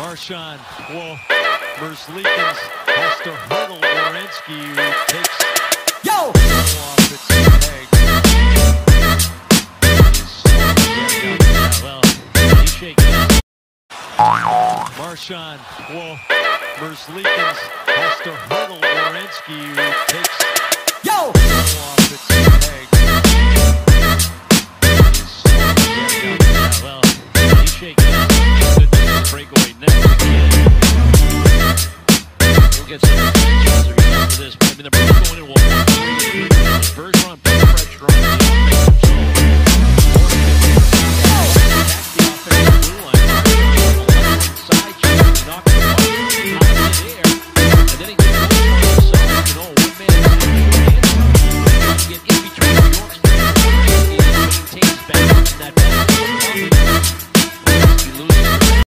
Marshawn, well, Merzlikins has to hurdle Werenski, who takes Yo! off its peg. He's slowly getting up. Yeah, well, he's shaking. Marshawn, well, Merzlikins has to hurdle Werenski, who takes gets in. This. Maybe the going to one.